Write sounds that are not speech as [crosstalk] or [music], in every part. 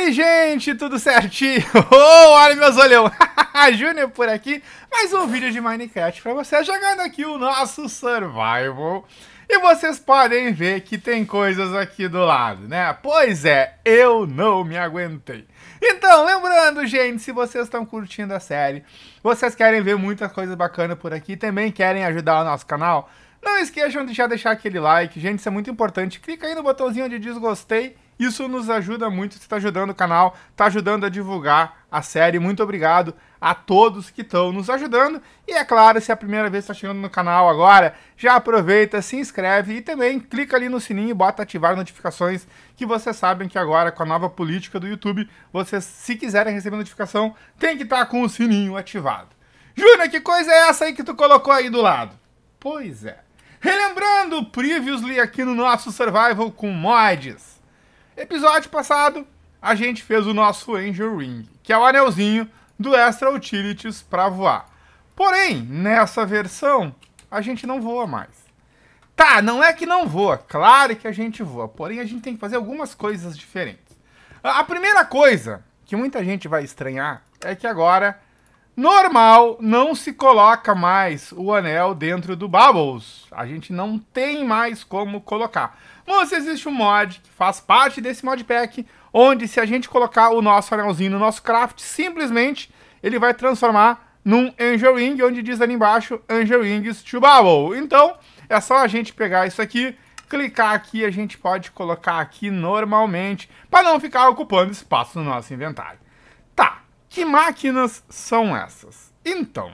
aí, gente, tudo certinho? [laughs] Oh, olha meus olhão! [laughs] Júnior por aqui, mais um vídeo de Minecraft pra você, jogando aqui o nosso Survival. E vocês podem ver que tem coisas aqui do lado, né? Pois é, eu não me aguentei. Então, lembrando, gente, se vocês estão curtindo a série, vocês querem ver muita coisa bacana por aqui, também querem ajudar o nosso canal, não esqueçam de já deixar aquele like, gente, isso é muito importante. Clica aí no botãozinho de desgostei isso nos ajuda muito, está ajudando o canal, está ajudando a divulgar a série. Muito obrigado a todos que estão nos ajudando. E é claro, se é a primeira vez que está chegando no canal agora, já aproveita, se inscreve e também clica ali no sininho e bota ativar notificações, que vocês sabem que agora com a nova política do YouTube, vocês, se quiserem receber notificação, tem que estar tá com o sininho ativado. Júnior, que coisa é essa aí que tu colocou aí do lado? Pois é. Relembrando, previously aqui no nosso Survival com mods. Episódio passado, a gente fez o nosso Angel Ring, que é o anelzinho do Extra Utilities para voar. Porém, nessa versão, a gente não voa mais. Tá, não é que não voa, claro que a gente voa, porém a gente tem que fazer algumas coisas diferentes. A primeira coisa que muita gente vai estranhar é que agora, normal, não se coloca mais o anel dentro do Bubbles. A gente não tem mais como colocar. Mas existe um mod que faz parte desse modpack, onde se a gente colocar o nosso anelzinho no nosso craft, simplesmente ele vai transformar num Angel Ring, onde diz ali embaixo Angel Rings to Bubble. Então, é só a gente pegar isso aqui, clicar aqui, a gente pode colocar aqui normalmente, para não ficar ocupando espaço no nosso inventário. Que máquinas são essas? Então,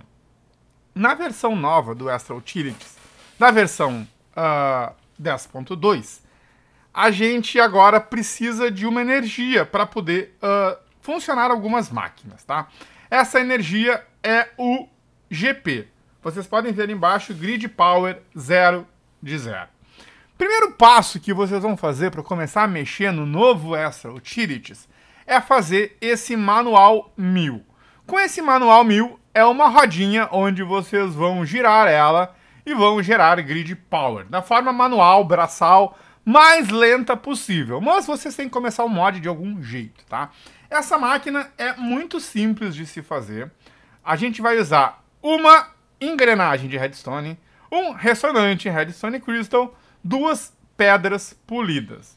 na versão nova do Extra Utilities, na versão uh, 10.2, a gente agora precisa de uma energia para poder uh, funcionar algumas máquinas, tá? Essa energia é o GP. Vocês podem ver embaixo, Grid Power 0 de 0. Primeiro passo que vocês vão fazer para começar a mexer no novo Extra Utilities é fazer esse manual 1000. Com esse manual 1000 é uma rodinha onde vocês vão girar ela e vão gerar grid power, da forma manual, braçal, mais lenta possível. Mas vocês têm que começar o mod de algum jeito, tá? Essa máquina é muito simples de se fazer. A gente vai usar uma engrenagem de redstone, um ressonante redstone crystal, duas pedras polidas.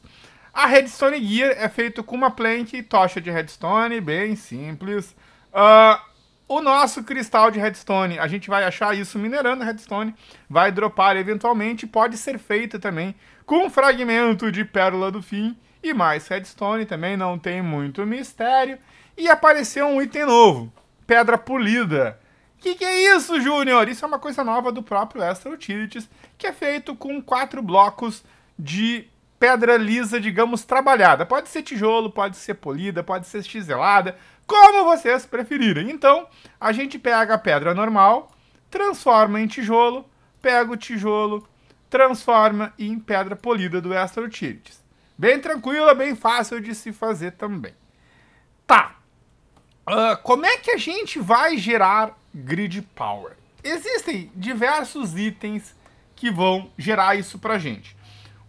A redstone gear é feito com uma plank e tocha de redstone, bem simples. Uh, o nosso cristal de redstone, a gente vai achar isso minerando redstone, vai dropar eventualmente, pode ser feito também com um fragmento de pérola do fim e mais redstone, também não tem muito mistério. E apareceu um item novo, pedra polida. Que que é isso, Júnior? Isso é uma coisa nova do próprio Extra Utilities, que é feito com quatro blocos de pedra lisa, digamos, trabalhada. Pode ser tijolo, pode ser polida, pode ser chiselada, como vocês preferirem. Então, a gente pega a pedra normal, transforma em tijolo, pega o tijolo, transforma em pedra polida do Extra Utilities. Bem tranquila, bem fácil de se fazer também. Tá. Uh, como é que a gente vai gerar grid power? Existem diversos itens que vão gerar isso pra gente.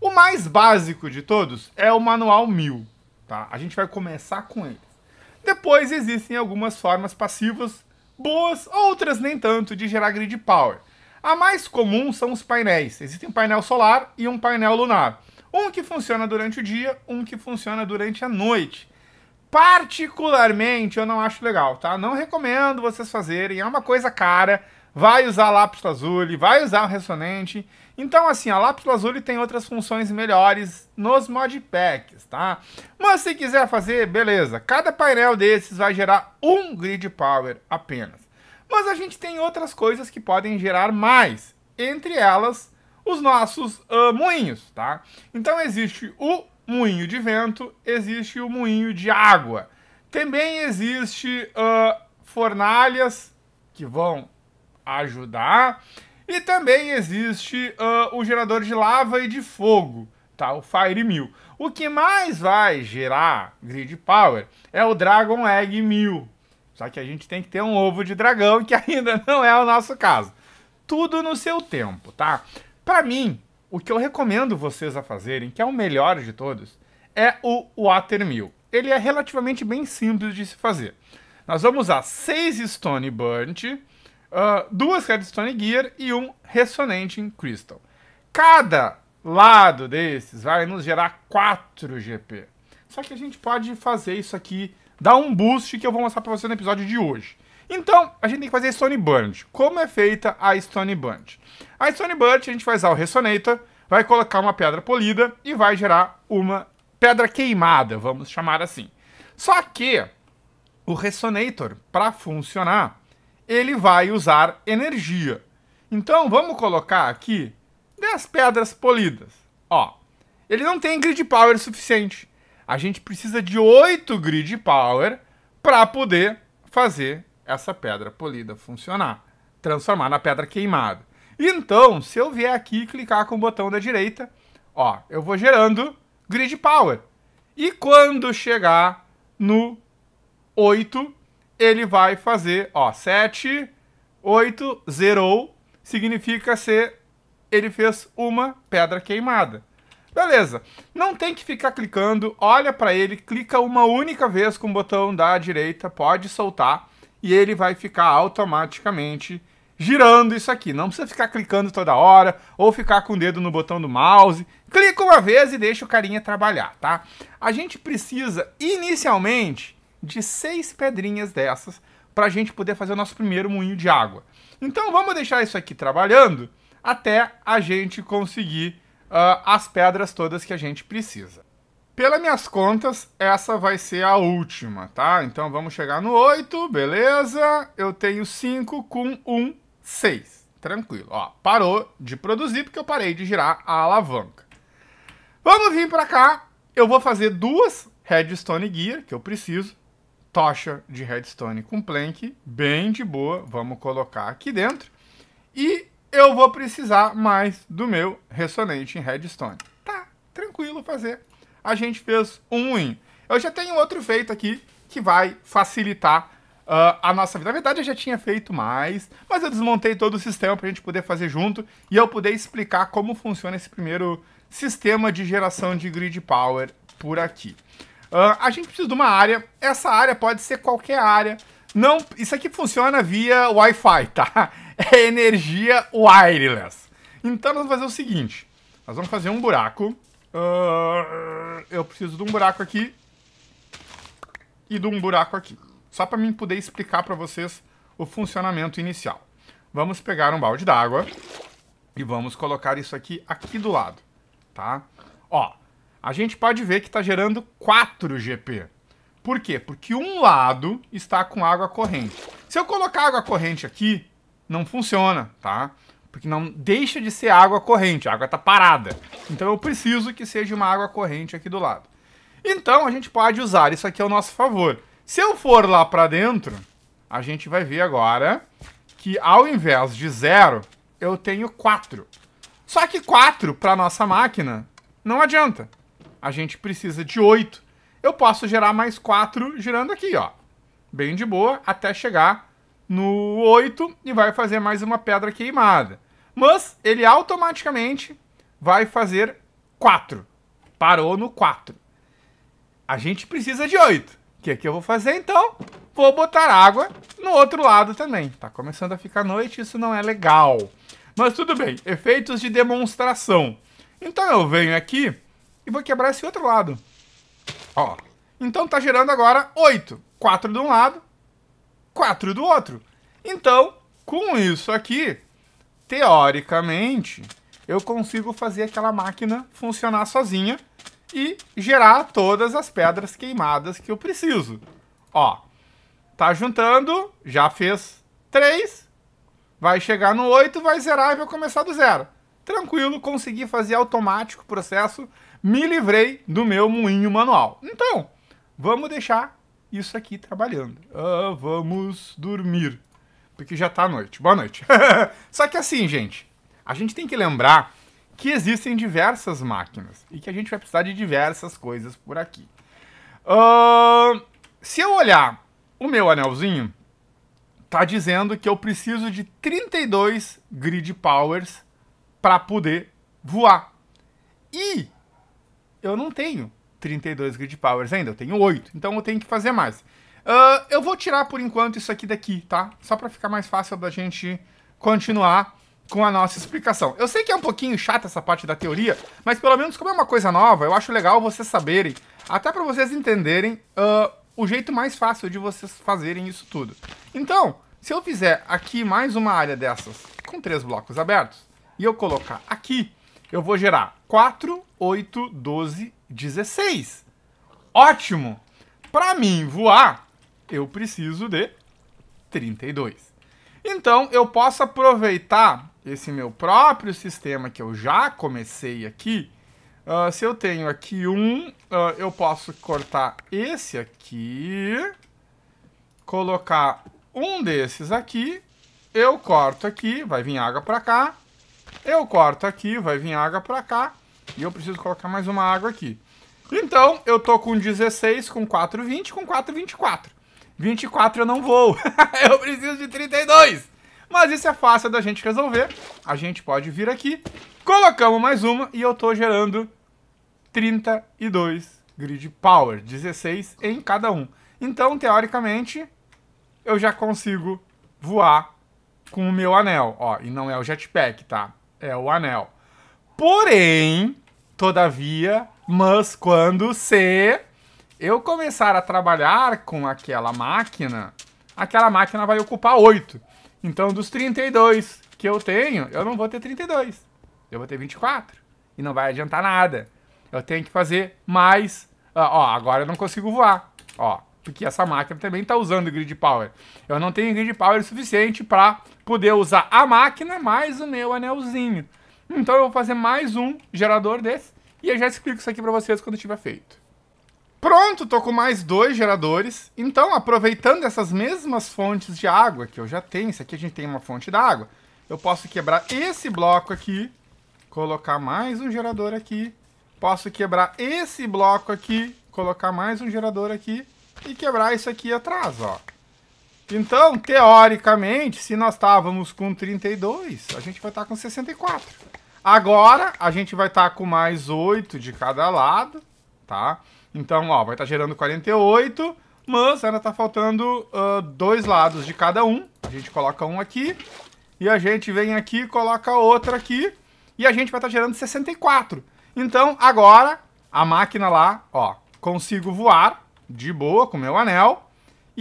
O mais básico de todos é o manual 1000, tá? A gente vai começar com ele. Depois existem algumas formas passivas boas, outras nem tanto, de gerar grid power. A mais comum são os painéis. Existe um painel solar e um painel lunar. Um que funciona durante o dia, um que funciona durante a noite. Particularmente eu não acho legal, tá? Não recomendo vocês fazerem, é uma coisa cara, vai usar lápis lazuli, vai usar o ressonante. Então, assim, a lápis lazuli tem outras funções melhores nos modpacks, tá? Mas se quiser fazer, beleza. Cada painel desses vai gerar um grid power apenas. Mas a gente tem outras coisas que podem gerar mais. Entre elas, os nossos uh, moinhos, tá? Então existe o moinho de vento, existe o moinho de água. Também existe uh, fornalhas que vão ajudar. E também existe uh, o gerador de lava e de fogo, tá? o Fire 1000. O que mais vai gerar grid power é o Dragon Egg 1000. Só que a gente tem que ter um ovo de dragão, que [laughs] ainda não é o nosso caso. Tudo no seu tempo, tá? Para mim, o que eu recomendo vocês a fazerem, que é o melhor de todos, é o Water 1000. ele é relativamente bem simples de se fazer. Nós vamos usar 6 Stone Burnt, uh, duas Redstone Gear e um Resonating Crystal. Cada lado desses vai nos gerar 4 GP. Só que a gente pode fazer isso aqui, dar um boost que eu vou mostrar para você no episódio de hoje. Então, a gente tem que fazer Stone Burnt. Como é feita a Stone Burnt? A Stone Burnt, a gente vai usar o Resonator, vai colocar uma pedra polida e vai gerar uma pedra queimada, vamos chamar assim. Só que o Resonator, para funcionar, ele vai usar energia. Então, vamos colocar aqui 10 pedras polidas. Ó, ele não tem grid power suficiente. A gente precisa de 8 grid power para poder fazer essa pedra polida funcionar, transformar na pedra queimada. Então, se eu vier aqui e clicar com o botão da direita, ó, eu vou gerando grid power. E quando chegar no 8, ele vai fazer, ó, 7, 8, zerou, significa ser ele fez uma pedra queimada. Beleza. Não tem que ficar clicando, olha para ele, clica uma única vez com o botão da direita, pode soltar e ele vai ficar automaticamente girando isso aqui. Não precisa ficar clicando toda hora ou ficar com o dedo no botão do mouse. Clica uma vez e deixa o carinha trabalhar, tá? A gente precisa inicialmente de seis pedrinhas dessas para a gente poder fazer o nosso primeiro moinho de água. Então vamos deixar isso aqui trabalhando até a gente conseguir uh, as pedras todas que a gente precisa. Pelas minhas contas, essa vai ser a última, tá? Então vamos chegar no 8, beleza? Eu tenho 5 com 1, 6. Tranquilo, ó. Parou de produzir porque eu parei de girar a alavanca. Vamos vir para cá. Eu vou fazer duas Redstone Gear, que eu preciso. Tocha de Redstone com Plank, bem de boa. Vamos colocar aqui dentro. E eu vou precisar mais do meu ressonante em redstone. Tá, tranquilo fazer. A gente fez um win. Eu já tenho outro feito aqui que vai facilitar uh, a nossa vida. Na verdade, eu já tinha feito mais, mas eu desmontei todo o sistema para a gente poder fazer junto e eu poder explicar como funciona esse primeiro sistema de geração de grid power por aqui. Uh, a gente precisa de uma área. Essa área pode ser qualquer área. Não, isso aqui funciona via Wi-Fi, tá? [laughs] é energia wireless. Então nós vamos fazer o seguinte: nós vamos fazer um buraco. Uh, eu preciso de um buraco aqui e de um buraco aqui. Só para mim poder explicar para vocês o funcionamento inicial. Vamos pegar um balde d'água e vamos colocar isso aqui aqui do lado, tá? Ó, a gente pode ver que está gerando 4 GP. Por quê? Porque um lado está com água corrente. Se eu colocar água corrente aqui, não funciona, tá? Porque não deixa de ser água corrente, a água está parada. Então eu preciso que seja uma água corrente aqui do lado. Então a gente pode usar isso aqui ao nosso favor. Se eu for lá para dentro, a gente vai ver agora que ao invés de zero, eu tenho 4. Só que 4 para nossa máquina não adianta. A gente precisa de 8. Eu posso gerar mais 4 girando aqui, ó. Bem de boa, até chegar no 8 e vai fazer mais uma pedra queimada. Mas ele automaticamente vai fazer 4. Parou no 4. A gente precisa de 8. O que, é que eu vou fazer então? Vou botar água no outro lado também. Tá começando a ficar noite, isso não é legal. Mas tudo bem, efeitos de demonstração. Então eu venho aqui e vou quebrar esse outro lado. Ó, então tá gerando agora 8. 4 de um lado, 4 do outro. Então, com isso aqui, teoricamente, eu consigo fazer aquela máquina funcionar sozinha e gerar todas as pedras queimadas que eu preciso. Ó, tá juntando, já fez 3, vai chegar no 8, vai zerar e vai começar do zero. Tranquilo, consegui fazer automático o processo, me livrei do meu moinho manual. Então, vamos deixar isso aqui trabalhando. Uh, vamos dormir. Porque já tá noite. Boa noite. [laughs] Só que assim, gente, a gente tem que lembrar que existem diversas máquinas e que a gente vai precisar de diversas coisas por aqui. Uh, se eu olhar o meu anelzinho, tá dizendo que eu preciso de 32 grid powers para poder voar. E eu não tenho 32 Grid Powers ainda, eu tenho 8, então eu tenho que fazer mais. Uh, eu vou tirar por enquanto isso aqui daqui, tá? Só para ficar mais fácil da gente continuar com a nossa explicação. Eu sei que é um pouquinho chata essa parte da teoria, mas pelo menos como é uma coisa nova, eu acho legal vocês saberem, até para vocês entenderem uh, o jeito mais fácil de vocês fazerem isso tudo. Então, se eu fizer aqui mais uma área dessas com três blocos abertos, e eu colocar aqui, eu vou gerar 4, 8, 12, 16. Ótimo! Para mim voar, eu preciso de 32. Então, eu posso aproveitar esse meu próprio sistema que eu já comecei aqui. Uh, se eu tenho aqui um, uh, eu posso cortar esse aqui, colocar um desses aqui, eu corto aqui, vai vir água para cá, eu corto aqui, vai vir água para cá, e eu preciso colocar mais uma água aqui. Então, eu tô com 16, com 4, 20, com 4, 24. 24 eu não vou. [laughs] eu preciso de 32. Mas isso é fácil da gente resolver. A gente pode vir aqui, colocamos mais uma e eu tô gerando 32 grid power, 16 em cada um. Então, teoricamente, eu já consigo voar com o meu anel. Ó, e não é o jetpack, tá? É o anel. Porém, todavia, mas quando se eu começar a trabalhar com aquela máquina, aquela máquina vai ocupar 8. Então, dos 32 que eu tenho, eu não vou ter 32. Eu vou ter 24. E não vai adiantar nada. Eu tenho que fazer mais. Ó, agora eu não consigo voar. Ó, porque essa máquina também está usando grid power. Eu não tenho grid power suficiente para poder usar a máquina mais o meu anelzinho. Então eu vou fazer mais um gerador desse e eu já explico isso aqui para vocês quando tiver feito. Pronto, tô com mais dois geradores. Então, aproveitando essas mesmas fontes de água que eu já tenho, isso aqui a gente tem uma fonte d'água, eu posso quebrar esse bloco aqui, colocar mais um gerador aqui, posso quebrar esse bloco aqui, colocar mais um gerador aqui e quebrar isso aqui atrás, ó. Então, teoricamente, se nós estávamos com 32, a gente vai estar tá com 64. Agora, a gente vai estar tá com mais 8 de cada lado, tá? Então, ó, vai estar tá gerando 48, mas ainda está faltando uh, dois lados de cada um. A gente coloca um aqui, e a gente vem aqui coloca outro aqui, e a gente vai estar tá gerando 64. Então, agora, a máquina lá, ó, consigo voar de boa com meu anel,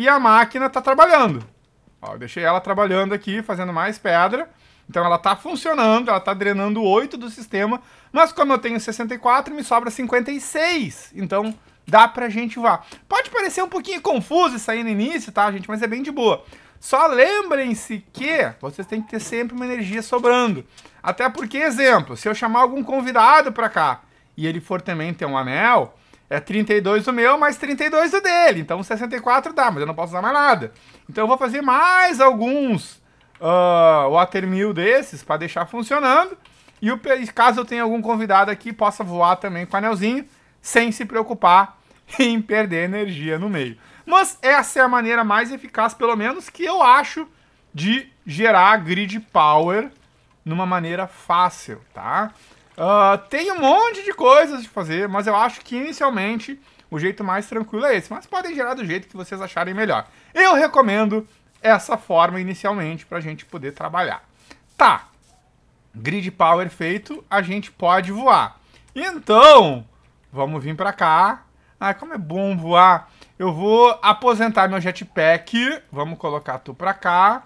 e a máquina está trabalhando. Ó, eu deixei ela trabalhando aqui, fazendo mais pedra, então ela está funcionando, ela está drenando 8 do sistema, mas como eu tenho 64, me sobra 56. Então dá pra gente voar. Pode parecer um pouquinho confuso isso aí no início, tá, gente? Mas é bem de boa. Só lembrem-se que vocês têm que ter sempre uma energia sobrando. Até porque, exemplo, se eu chamar algum convidado pra cá e ele for também ter um anel, é 32 o meu mais 32 o dele. Então 64 dá, mas eu não posso usar mais nada. Então eu vou fazer mais alguns uh, Watermill desses para deixar funcionando. E o, caso eu tenha algum convidado aqui, possa voar também com o anelzinho, sem se preocupar [laughs] em perder energia no meio. Mas essa é a maneira mais eficaz, pelo menos, que eu acho de gerar grid power numa maneira fácil, tá? Uh, tem um monte de coisas de fazer, mas eu acho que inicialmente o jeito mais tranquilo é esse. Mas podem gerar do jeito que vocês acharem melhor. Eu recomendo essa forma inicialmente para a gente poder trabalhar. Tá, grid power feito, a gente pode voar. Então, vamos vir para cá. Ah, como é bom voar. Eu vou aposentar meu jetpack. Vamos colocar tu para cá.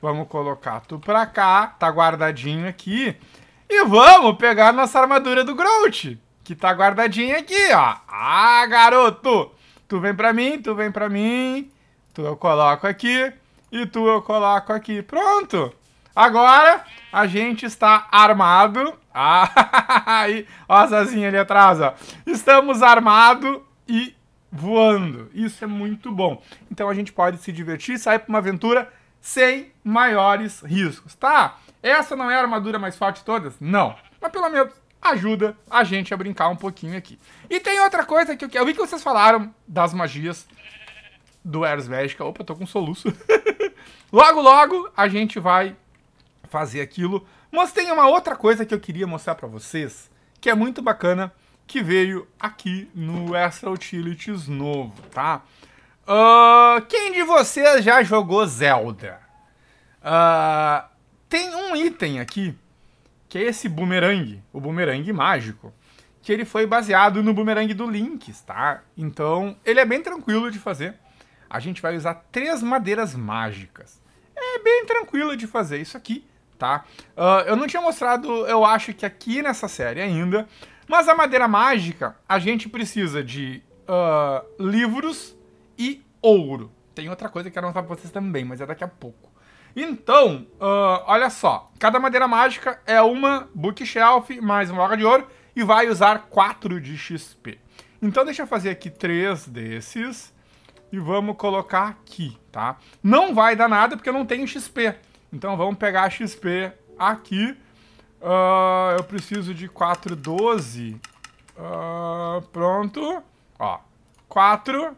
Vamos colocar tu para cá. Tá guardadinho aqui. E vamos pegar nossa armadura do Groot, que tá guardadinha aqui, ó. Ah, garoto! Tu vem pra mim, tu vem pra mim. Tu eu coloco aqui e tu eu coloco aqui. Pronto! Agora a gente está armado. Ah, [laughs] aí, ó a Zazinha ali atrás, ó. Estamos armado e voando. Isso é muito bom. Então a gente pode se divertir, sair para uma aventura sem maiores riscos, tá? Essa não é a armadura mais forte de todas? Não. Mas pelo menos ajuda a gente a brincar um pouquinho aqui. E tem outra coisa que eu, eu vi que vocês falaram das magias do Eros Magica. Opa, tô com soluço. [laughs] logo, logo a gente vai fazer aquilo. Mas tem uma outra coisa que eu queria mostrar para vocês, que é muito bacana, que veio aqui no Extra Utilities novo, tá? Uh, quem de vocês já jogou Zelda? Uh, tem um item aqui, que é esse boomerang, o boomerang mágico, que ele foi baseado no boomerang do Lynx, tá? Então, ele é bem tranquilo de fazer. A gente vai usar três madeiras mágicas. É bem tranquilo de fazer isso aqui, tá? Uh, eu não tinha mostrado, eu acho que aqui nessa série ainda, mas a madeira mágica, a gente precisa de uh, livros e ouro. Tem outra coisa que eu quero mostrar pra vocês também, mas é daqui a pouco. Então, uh, olha só. Cada madeira mágica é uma bookshelf mais uma vaga de ouro e vai usar 4 de XP. Então deixa eu fazer aqui três desses e vamos colocar aqui, tá? Não vai dar nada porque eu não tenho XP. Então vamos pegar XP aqui Uh, eu preciso de 4, 12. Uh, pronto. Ó, 4,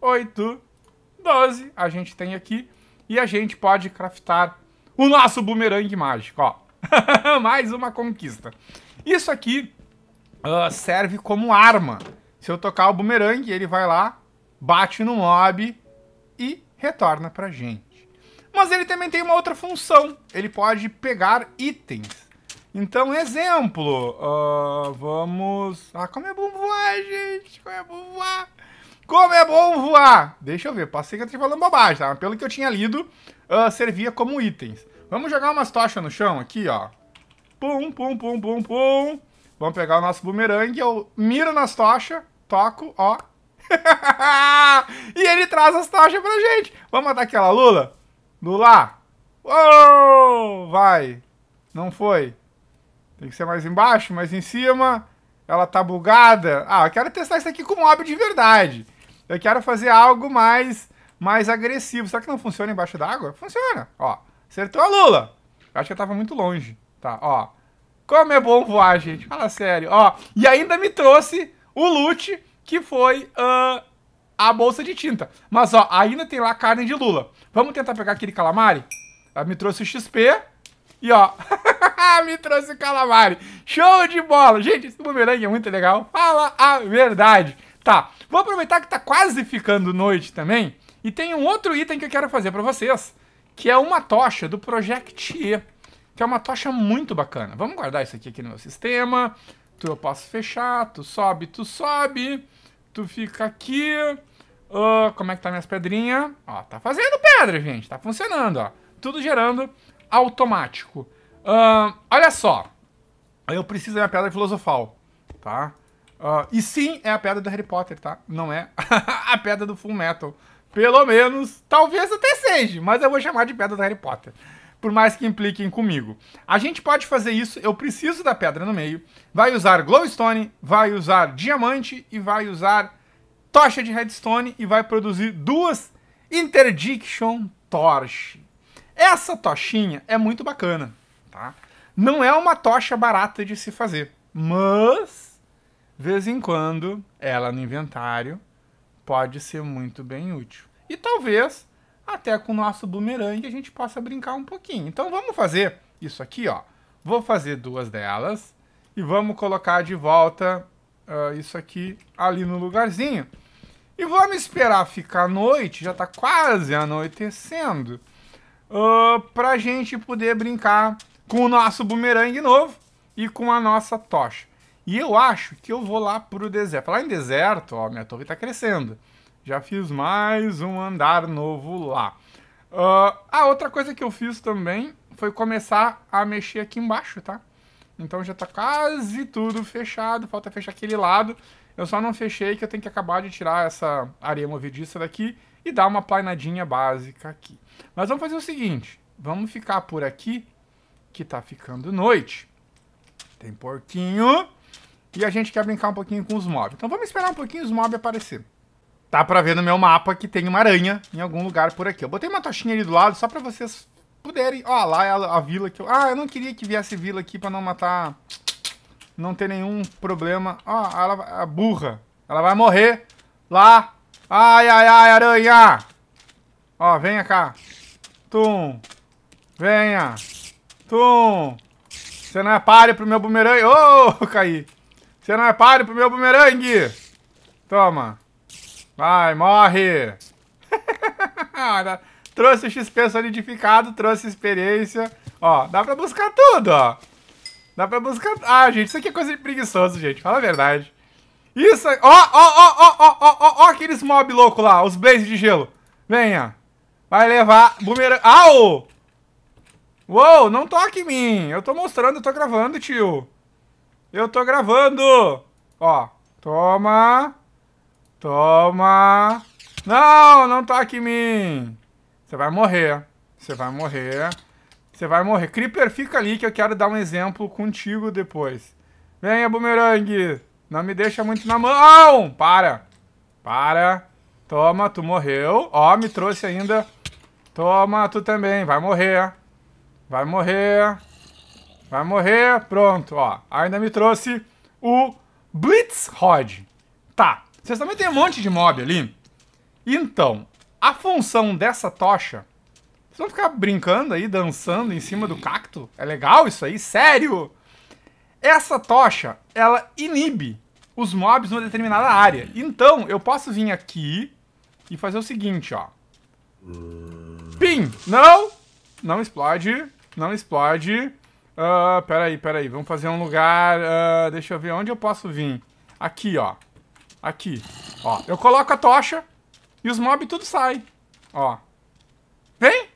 8, 12. A gente tem aqui. E a gente pode craftar o nosso bumerangue mágico, ó. [laughs] Mais uma conquista. Isso aqui uh, serve como arma. Se eu tocar o bumerangue, ele vai lá, bate no mob e retorna pra gente. Mas ele também tem uma outra função. Ele pode pegar itens. Então, exemplo, uh, vamos... Ah, como é bom voar, gente, como é bom voar. Como é bom voar. Deixa eu ver, passei que eu estou falando bobagem, tá? Pelo que eu tinha lido, uh, servia como itens. Vamos jogar umas tochas no chão aqui, ó. Pum, pum, pum, pum, pum. Vamos pegar o nosso bumerangue, eu miro nas tochas, toco, ó. [laughs] e ele traz as tochas pra gente. Vamos matar aquela Lula? Lula. Uou, vai. Não foi. Tem que ser mais embaixo, mais em cima. Ela tá bugada. Ah, eu quero testar isso aqui com mob de verdade. Eu quero fazer algo mais, mais agressivo. Será que não funciona embaixo d'água? Funciona. Ó, acertou a Lula. Eu acho que eu tava muito longe. Tá, ó. Como é bom voar, gente. Fala sério. Ó, e ainda me trouxe o loot, que foi uh, a bolsa de tinta. Mas, ó, ainda tem lá carne de lula. Vamos tentar pegar aquele calamari? Ela me trouxe o XP. E, ó... [laughs] me trouxe o calamari. Show de bola. Gente, esse bumerangue é muito legal. Fala a verdade. Tá, vou aproveitar que tá quase ficando noite também. E tem um outro item que eu quero fazer para vocês. Que é uma tocha do Project E. Que é uma tocha muito bacana. Vamos guardar isso aqui, aqui no meu sistema. Tu eu posso fechar. Tu sobe, tu sobe. Tu fica aqui. Uh, como é que tá minhas pedrinhas? Ó, tá fazendo pedra, gente. Tá funcionando, ó. Tudo gerando automático. Uh, olha só. Eu preciso da minha pedra filosofal, tá? Uh, e sim, é a pedra do Harry Potter, tá? Não é [laughs] a pedra do Full Metal. Pelo menos, talvez até seja, mas eu vou chamar de pedra do Harry Potter. Por mais que impliquem comigo. A gente pode fazer isso, eu preciso da pedra no meio. Vai usar glowstone, vai usar diamante e vai usar tocha de redstone e vai produzir duas interdiction torch. Essa tochinha é muito bacana tá? Não é uma tocha barata de se fazer, mas, vez em quando, ela no inventário pode ser muito bem útil. E talvez, até com o nosso bumerangue, a gente possa brincar um pouquinho. Então vamos fazer isso aqui, ó. Vou fazer duas delas e vamos colocar de volta uh, isso aqui ali no lugarzinho. E vamos esperar ficar noite, já tá quase anoitecendo, uh, pra gente poder brincar com o nosso bumerangue novo e com a nossa tocha. E eu acho que eu vou lá pro deserto. Falar em deserto, ó, minha torre tá crescendo. Já fiz mais um andar novo lá. Uh, a outra coisa que eu fiz também foi começar a mexer aqui embaixo, tá? Então já tá quase tudo fechado, falta fechar aquele lado. Eu só não fechei que eu tenho que acabar de tirar essa areia movediça daqui e dar uma planadinha básica aqui. Mas vamos fazer o seguinte, vamos ficar por aqui que tá ficando noite. Tem porquinho. E a gente quer brincar um pouquinho com os mobs. Então vamos esperar um pouquinho os mobs aparecer. Dá pra ver no meu mapa que tem uma aranha em algum lugar por aqui. Eu botei uma tochinha ali do lado só pra vocês puderem... Ó, lá é a, a vila que eu... Ah, eu não queria que viesse vila aqui pra não matar... Não ter nenhum problema. Ó, ela, a burra. Ela vai morrer lá. Ai, ai, ai, aranha. Ó, venha cá. Tum. Venha. Tum! Você não é páreo pro meu bumerangue. Ô, oh, [laughs] caí. Você não é páreo pro meu bumerangue. Toma. Vai, morre. [laughs] trouxe XP solidificado, trouxe experiência. Ó, dá pra buscar tudo, ó. Dá pra buscar... Ah, gente, isso aqui é coisa de preguiçoso, gente. Fala a verdade. Isso aí... Ó, ó, ó, ó, ó, ó, ó, aqueles mob loucos lá, os blazes de gelo. Venha. Vai levar bumerangue... Au! Uou, não toque em mim. Eu tô mostrando, eu tô gravando, tio. Eu tô gravando. Ó, toma. Toma. Não, não toque em mim. Você vai morrer. Você vai morrer. Você vai morrer. Creeper, fica ali que eu quero dar um exemplo contigo depois. Venha, bumerangue. Não me deixa muito na mão. Para. Para. Toma, tu morreu. Ó, me trouxe ainda. Toma, tu também. Vai morrer. Vai morrer. Vai morrer. Pronto, ó. Ainda me trouxe o Blitz Rod. Tá. Vocês também tem um monte de mob ali. Então, a função dessa tocha... Vocês vão ficar brincando aí, dançando em cima do cacto? É legal isso aí? Sério? Essa tocha, ela inibe os mobs numa determinada área. Então, eu posso vir aqui e fazer o seguinte, ó. Pim! Não! Não explode. Não explode. Uh, peraí, peraí. Vamos fazer um lugar... Uh, deixa eu ver onde eu posso vir. Aqui, ó. Aqui. Ó, eu coloco a tocha e os mobs tudo saem. Ó. Vem!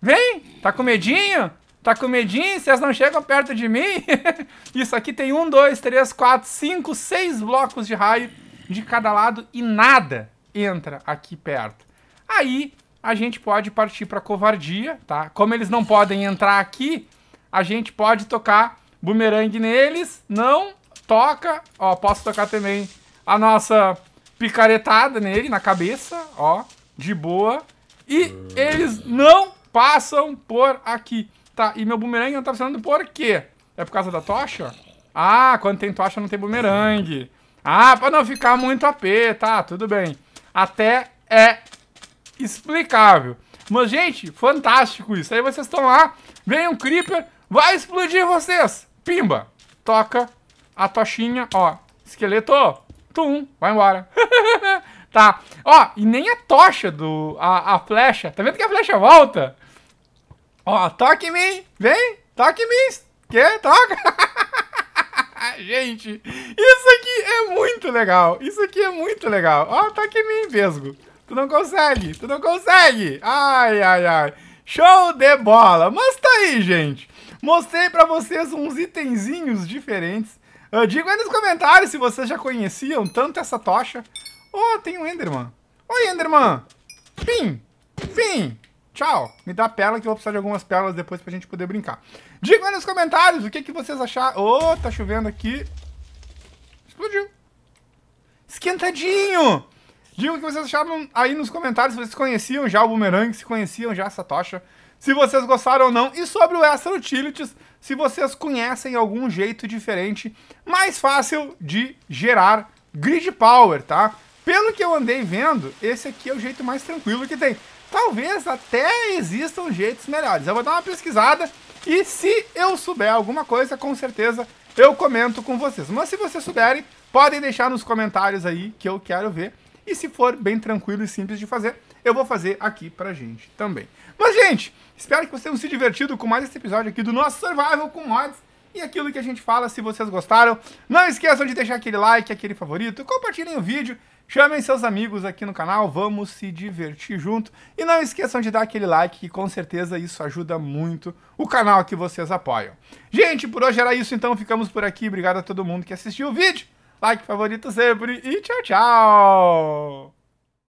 Vem! Tá com medinho? Tá com medinho? Vocês não chegam perto de mim? [laughs] Isso aqui tem um, dois, três, quatro, cinco, seis blocos de raio de cada lado e nada entra aqui perto. Aí a gente pode partir para covardia, tá? Como eles não podem entrar aqui, a gente pode tocar bumerangue neles. Não toca. Ó, posso tocar também a nossa picaretada nele, na cabeça, ó, de boa. E eles não passam por aqui. Tá, e meu bumerangue não tá funcionando por quê? É por causa da tocha? Ah, quando tem tocha não tem bumerangue. Ah, pra não ficar muito AP, tá, tudo bem. Até é explicável. Mas, gente, fantástico isso. Aí vocês estão lá, vem um Creeper, vai explodir vocês. Pimba! Toca a tochinha, ó. Esqueleto, tum, vai embora. [laughs] tá. Ó, e nem a tocha do... A, a flecha. Tá vendo que a flecha volta? Ó, toque em mim. Vem, toque em mim. Que? Toca. [laughs] gente, isso aqui é muito legal. Isso aqui é muito legal. Ó, toque em mim, Vesgo. Tu não consegue, tu não consegue. Ai, ai, ai. Show de bola. Mas tá aí, gente. Mostrei pra vocês uns itenzinhos diferentes. Uh, aí nos comentários se vocês já conheciam tanto essa tocha. Oh, tem um Enderman. Oi, Enderman. Fim. Fim. Tchau. Me dá pérola que eu vou precisar de algumas pérolas depois pra gente poder brincar. Diga aí nos comentários o que, que vocês acharam. Oh, tá chovendo aqui. Explodiu. Esquentadinho. Diga o que vocês acharam aí nos comentários, se vocês conheciam já o Boomerang, se conheciam já essa tocha, se vocês gostaram ou não. E sobre o Extra Utilities, se vocês conhecem algum jeito diferente, mais fácil de gerar grid power, tá? Pelo que eu andei vendo, esse aqui é o jeito mais tranquilo que tem. Talvez até existam jeitos melhores. Eu vou dar uma pesquisada e se eu souber alguma coisa, com certeza eu comento com vocês. Mas se vocês souberem, podem deixar nos comentários aí que eu quero ver. E se for bem tranquilo e simples de fazer, eu vou fazer aqui pra gente também. Mas, gente, espero que vocês tenham se divertido com mais esse episódio aqui do nosso Survival com mods e aquilo que a gente fala. Se vocês gostaram, não esqueçam de deixar aquele like, aquele favorito, compartilhem o vídeo, chamem seus amigos aqui no canal, vamos se divertir junto. E não esqueçam de dar aquele like, que com certeza isso ajuda muito o canal que vocês apoiam. Gente, por hoje era isso, então ficamos por aqui. Obrigado a todo mundo que assistiu o vídeo like favorito sempre e tchau, tchau!